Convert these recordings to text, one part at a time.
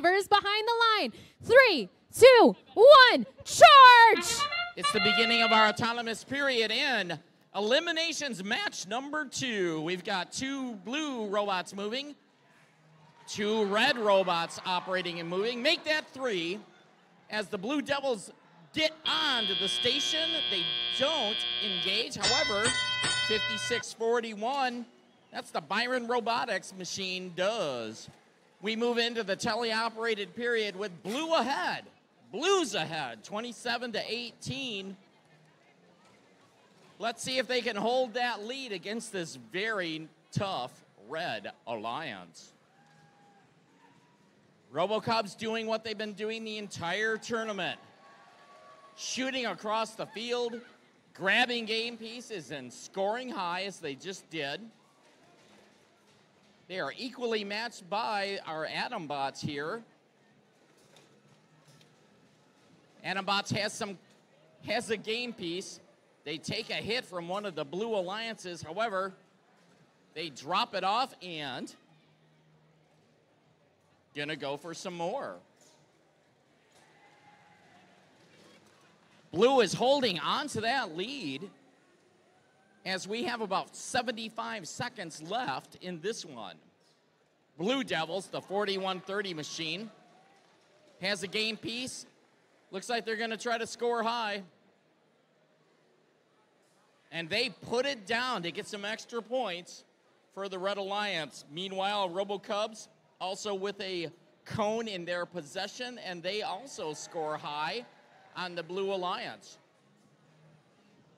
drivers behind the line. Three, two, one, charge! It's the beginning of our autonomous period in eliminations match number two. We've got two blue robots moving, two red robots operating and moving. Make that three. As the Blue Devils get onto the station, they don't engage. However, 5641, that's the Byron Robotics machine does. We move into the teleoperated period with blue ahead. Blues ahead, 27 to 18. Let's see if they can hold that lead against this very tough red alliance. RoboCubs doing what they've been doing the entire tournament. Shooting across the field, grabbing game pieces and scoring high as they just did. They are equally matched by our AdamBots here. AdamBots has some has a game piece. They take a hit from one of the blue alliances. However, they drop it off and gonna go for some more. Blue is holding on to that lead as we have about 75 seconds left in this one. Blue Devils, the 4130 machine, has a game piece. Looks like they're going to try to score high. And they put it down to get some extra points for the Red Alliance. Meanwhile, Robo Cubs also with a cone in their possession, and they also score high on the Blue Alliance.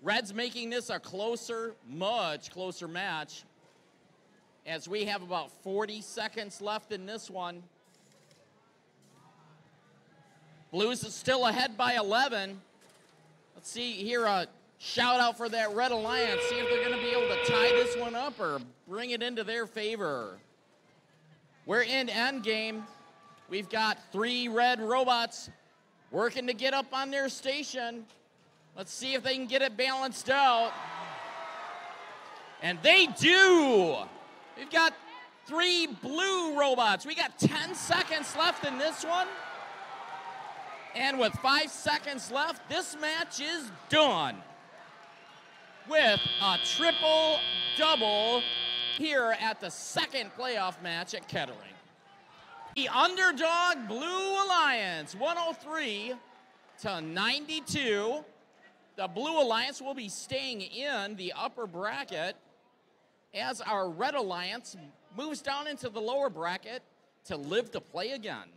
Reds making this a closer, much closer match as we have about 40 seconds left in this one. Blues is still ahead by 11. Let's see here a shout out for that Red Alliance. See if they're going to be able to tie this one up or bring it into their favor. We're in end game. We've got three red robots working to get up on their station. Let's see if they can get it balanced out. And they do. We've got three blue robots. We got 10 seconds left in this one. And with five seconds left, this match is done with a triple double here at the second playoff match at Kettering. The underdog Blue Alliance, 103 to 92. The Blue Alliance will be staying in the upper bracket as our Red Alliance moves down into the lower bracket to live to play again.